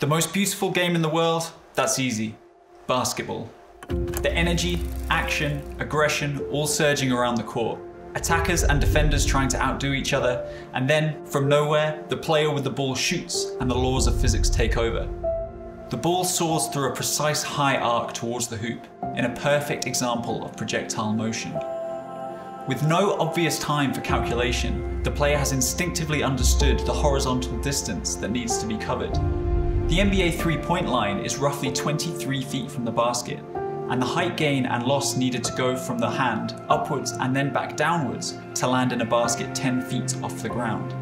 The most beautiful game in the world? That's easy. Basketball. The energy, action, aggression all surging around the court. Attackers and defenders trying to outdo each other, and then, from nowhere, the player with the ball shoots and the laws of physics take over. The ball soars through a precise high arc towards the hoop, in a perfect example of projectile motion. With no obvious time for calculation, the player has instinctively understood the horizontal distance that needs to be covered. The NBA three-point line is roughly 23 feet from the basket, and the height gain and loss needed to go from the hand upwards and then back downwards to land in a basket 10 feet off the ground.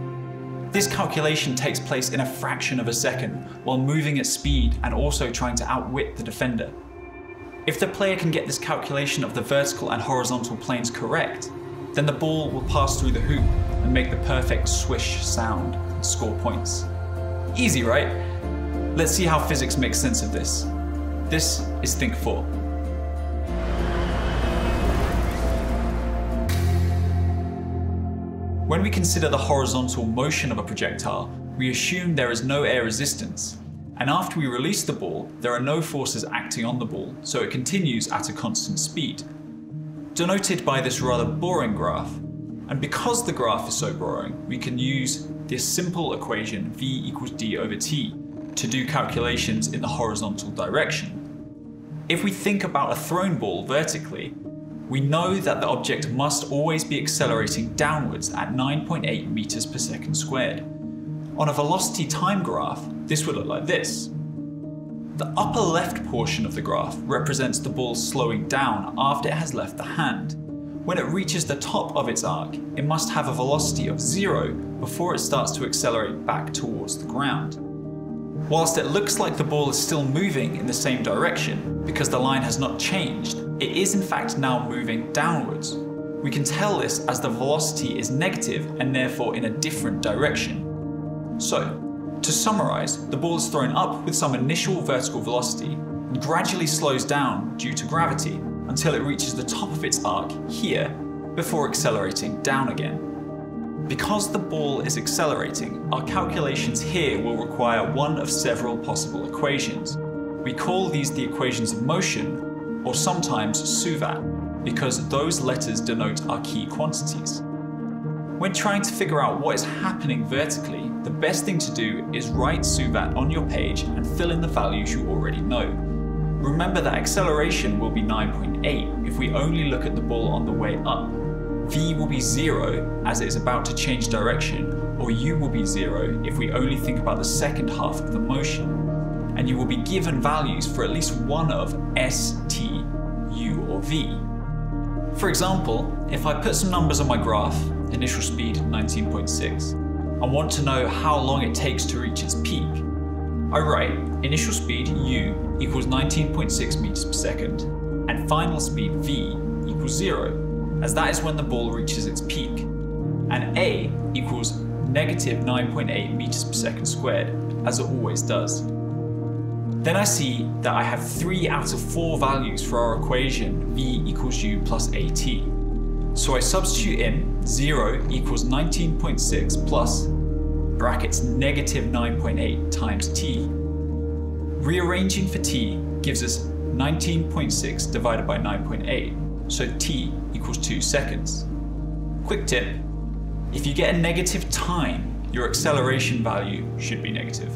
This calculation takes place in a fraction of a second while moving at speed and also trying to outwit the defender. If the player can get this calculation of the vertical and horizontal planes correct, then the ball will pass through the hoop and make the perfect swish sound and score points. Easy, right? Let's see how physics makes sense of this. This is thinkfour. When we consider the horizontal motion of a projectile, we assume there is no air resistance. And after we release the ball, there are no forces acting on the ball, so it continues at a constant speed. Denoted by this rather boring graph. And because the graph is so boring, we can use this simple equation v equals d over t to do calculations in the horizontal direction. If we think about a thrown ball vertically, we know that the object must always be accelerating downwards at 9.8 meters per second squared. On a velocity time graph, this would look like this. The upper left portion of the graph represents the ball slowing down after it has left the hand. When it reaches the top of its arc, it must have a velocity of zero before it starts to accelerate back towards the ground. Whilst it looks like the ball is still moving in the same direction because the line has not changed, it is in fact now moving downwards. We can tell this as the velocity is negative and therefore in a different direction. So, to summarise, the ball is thrown up with some initial vertical velocity and gradually slows down due to gravity until it reaches the top of its arc here before accelerating down again. Because the ball is accelerating, our calculations here will require one of several possible equations. We call these the equations of motion, or sometimes SUVAT, because those letters denote our key quantities. When trying to figure out what is happening vertically, the best thing to do is write SUVAT on your page and fill in the values you already know. Remember that acceleration will be 9.8 if we only look at the ball on the way up, v will be 0 as it is about to change direction, or u will be 0 if we only think about the second half of the motion. And you will be given values for at least one of s, t, u, or v. For example, if I put some numbers on my graph, initial speed 19.6, and want to know how long it takes to reach its peak, I write initial speed u equals 19.6 meters per second, and final speed v equals 0 as that is when the ball reaches its peak, and A equals negative 9.8 meters per second squared, as it always does. Then I see that I have 3 out of 4 values for our equation v equals u plus at. So I substitute in 0 equals 19.6 plus brackets negative 9.8 times t. Rearranging for t gives us 19.6 divided by 9.8, so t equals 2 seconds. Quick tip, if you get a negative time, your acceleration value should be negative.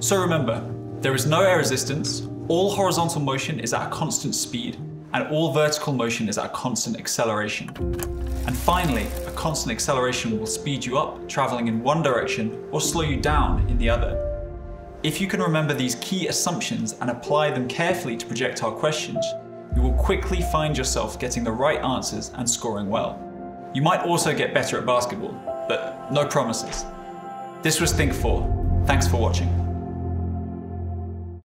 So remember, there is no air resistance, all horizontal motion is at a constant speed, and all vertical motion is at a constant acceleration. And finally, a constant acceleration will speed you up, traveling in one direction, or slow you down in the other. If you can remember these key assumptions and apply them carefully to projectile questions, you will quickly find yourself getting the right answers and scoring well. You might also get better at basketball, but no promises. This was thinkfour. Thanks for watching.